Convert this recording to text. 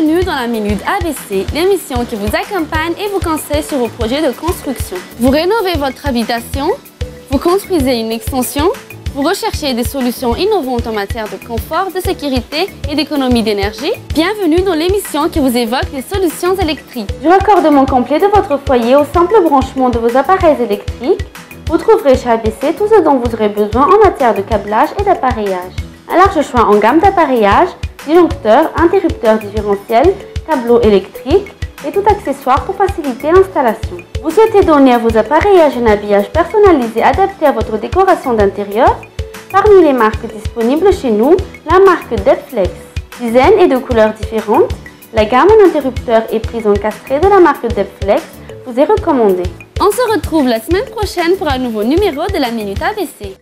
dans la Minute ABC, l'émission qui vous accompagne et vous conseille sur vos projets de construction. Vous rénovez votre habitation, vous construisez une extension, vous recherchez des solutions innovantes en matière de confort, de sécurité et d'économie d'énergie Bienvenue dans l'émission qui vous évoque les solutions électriques. Du raccordement complet de votre foyer au simple branchement de vos appareils électriques, vous trouverez chez ABC tout ce dont vous aurez besoin en matière de câblage et d'appareillage. Un large choix en gamme d'appareillage disjoncteurs, interrupteurs différentiels, tableaux électriques et tout accessoire pour faciliter l'installation. Vous souhaitez donner à vos appareillages un habillage personnalisé adapté à votre décoration d'intérieur? Parmi les marques disponibles chez nous, la marque Depflex. Dizaines et de couleurs différentes, la gamme en interrupteurs et prise encastrée de la marque Depflex vous est recommandée. On se retrouve la semaine prochaine pour un nouveau numéro de la Minute ABC.